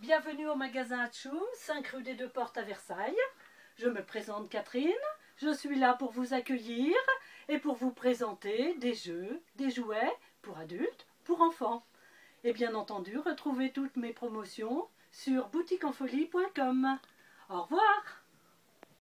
Bienvenue au magasin Hatchoum, 5 rue des Deux Portes à Versailles. Je me présente Catherine, je suis là pour vous accueillir et pour vous présenter des jeux, des jouets pour adultes, pour enfants. Et bien entendu, retrouvez toutes mes promotions sur boutiqueenfolie.com. Au revoir